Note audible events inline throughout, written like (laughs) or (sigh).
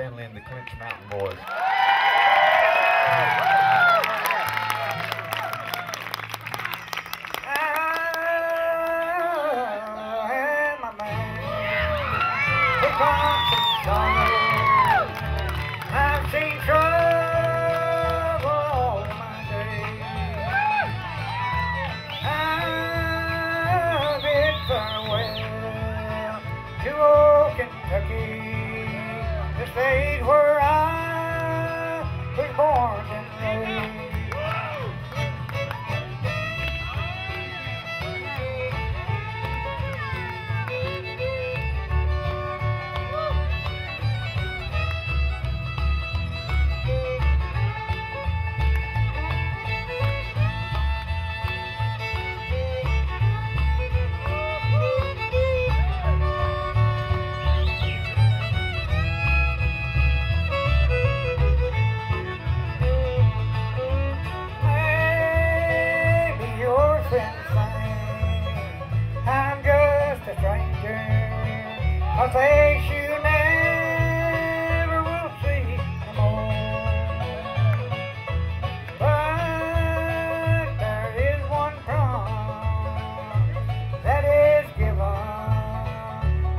Stanley and the Clinch Mountain Boys. I've the state Face you never will see no more. But there is one promise that is given.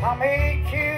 I'll meet you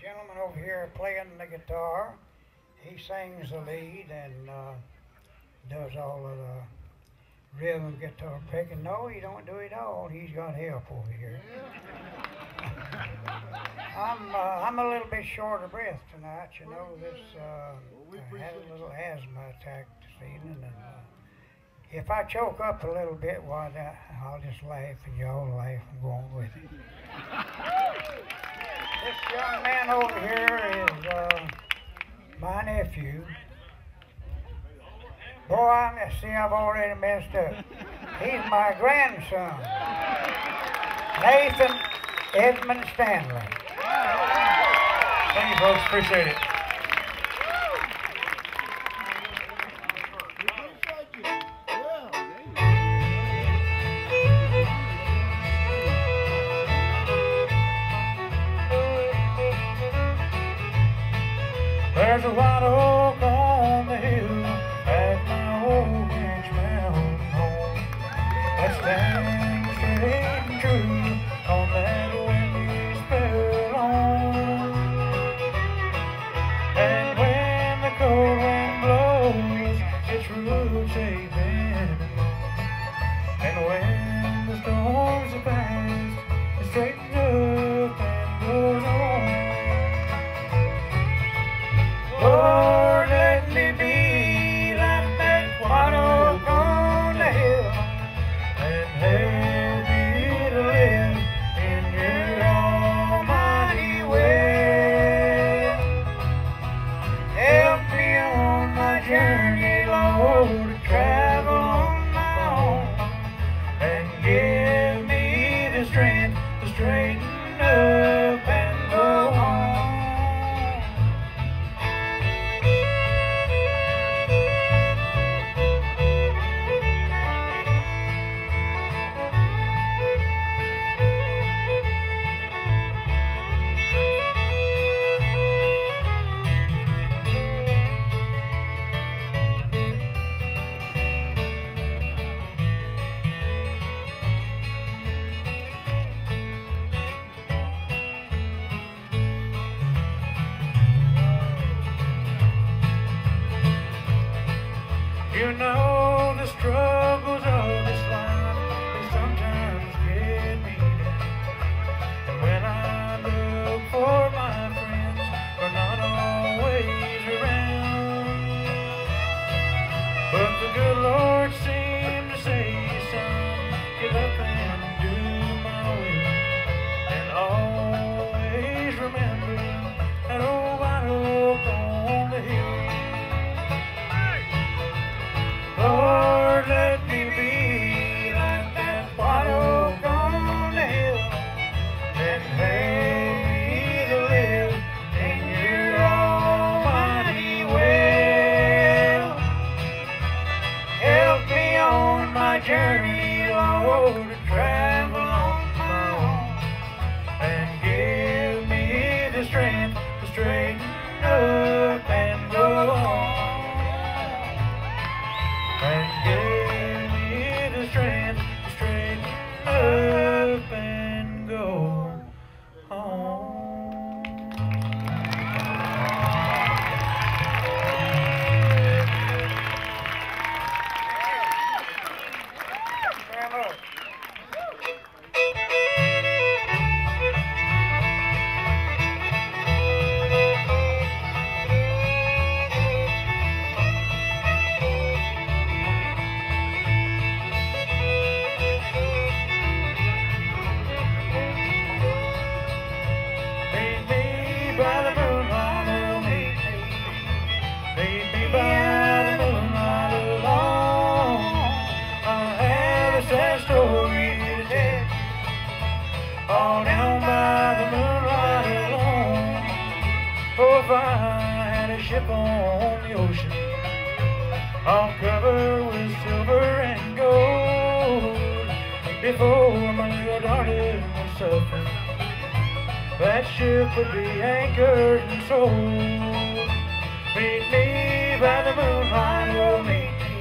gentleman over here playing the guitar. He sings the lead and uh, does all of the rhythm guitar picking. No, he don't do it all. He's got help over here. (laughs) I'm uh, I'm a little bit short of breath tonight. You know this. Uh, I had a little asthma attack this evening, and uh, if I choke up a little bit, why that I'll just laugh and y'all laugh and go on with it. (laughs) This young man over here is uh, my nephew. Boy, I see I've already messed up. He's my grandson, Nathan Edmund Stanley. Thank you, folks. Appreciate it. straighten up. You know Before my little darling was suffering. That ship would be anchored and sold. Meet me by the moonlight, oh meet me.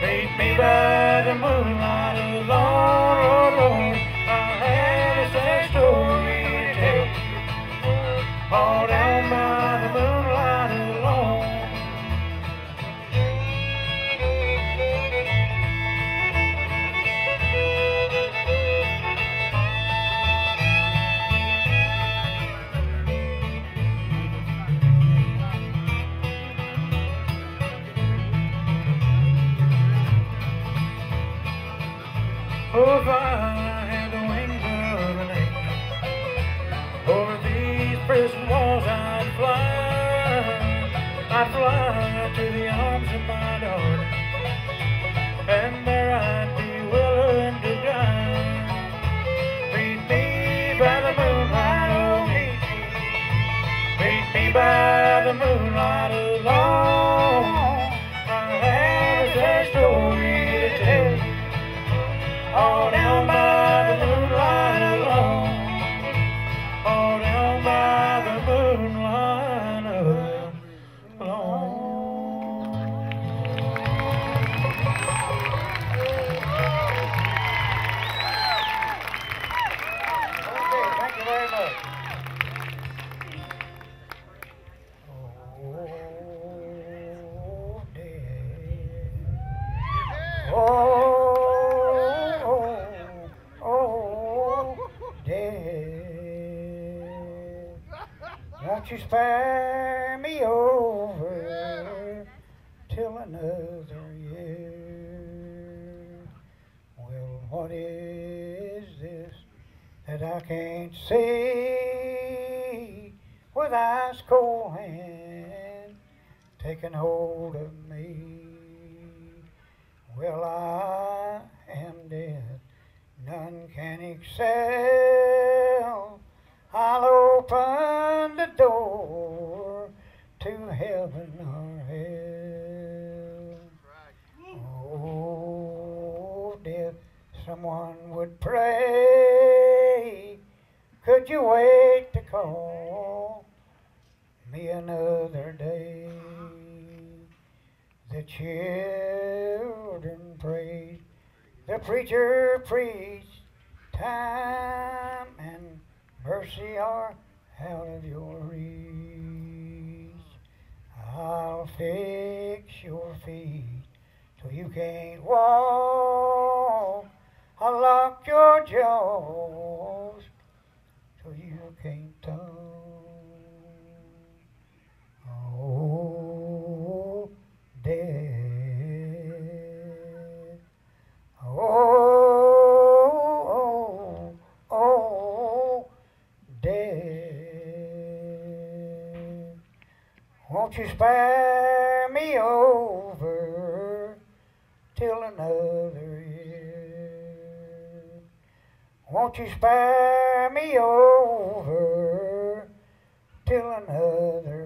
Meet me by the moonlight alone, oh Lord. I have a sad story to tell. All down walls I'd fly. I'd fly to the arms of my darling, Won't you spare me over till another year? Well, what is this that I can't see with ice cold hand taking hold of me? Well, I am dead, none can excel. I'll open door to heaven or hell. Oh, death, someone would pray. Could you wait to call me another day? The children prayed, the preacher preached, time and mercy are out of your reach. I'll fix your feet so you can't walk. I locked your jaws, You spare me over till another year? Won't you spare me over till another